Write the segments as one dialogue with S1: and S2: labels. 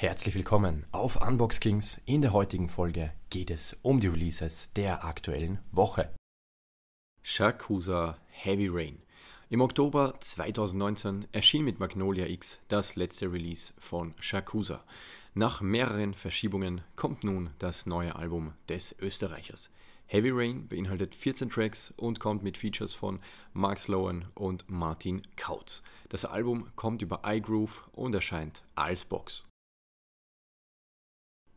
S1: Herzlich willkommen auf Unbox Kings. In der heutigen Folge geht es um die Releases der aktuellen Woche.
S2: Shakusa Heavy Rain. Im Oktober 2019 erschien mit Magnolia X das letzte Release von Shakusa. Nach mehreren Verschiebungen kommt nun das neue Album des Österreichers. Heavy Rain beinhaltet 14 Tracks und kommt mit Features von Mark Sloan und Martin Kautz. Das Album kommt über iGroove und erscheint als Box.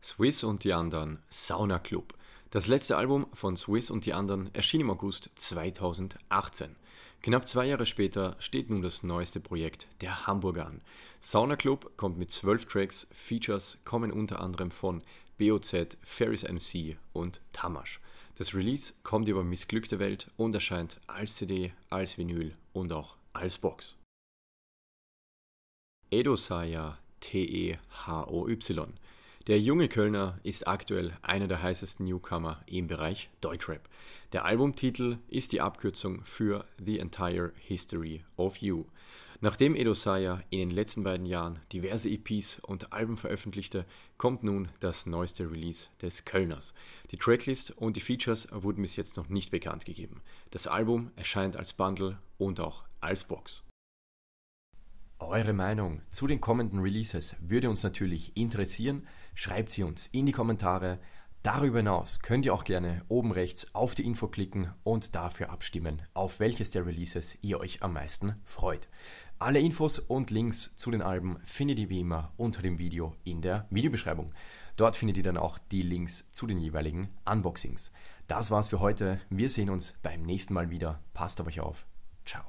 S2: Swiss und die anderen Sauna Club. Das letzte Album von Swiss und die anderen erschien im August 2018. Knapp zwei Jahre später steht nun das neueste Projekt der Hamburger an. Sauna Club kommt mit zwölf Tracks, Features kommen unter anderem von BOZ, Ferris MC und Tamash. Das Release kommt über Missglückte Welt und erscheint als CD, als Vinyl und auch als Box. Edosaya T-E-H-O-Y der junge Kölner ist aktuell einer der heißesten Newcomer im Bereich Deutschrap. Der Albumtitel ist die Abkürzung für The Entire History of You. Nachdem Edo Saya in den letzten beiden Jahren diverse EPs und Alben veröffentlichte, kommt nun das neueste Release des Kölners. Die Tracklist und die Features wurden bis jetzt noch nicht bekannt gegeben. Das Album erscheint als Bundle und auch als Box.
S1: Eure Meinung zu den kommenden Releases würde uns natürlich interessieren. Schreibt sie uns in die Kommentare. Darüber hinaus könnt ihr auch gerne oben rechts auf die Info klicken und dafür abstimmen, auf welches der Releases ihr euch am meisten freut. Alle Infos und Links zu den Alben findet ihr wie immer unter dem Video in der Videobeschreibung. Dort findet ihr dann auch die Links zu den jeweiligen Unboxings. Das war's für heute. Wir sehen uns beim nächsten Mal wieder. Passt auf euch auf. Ciao.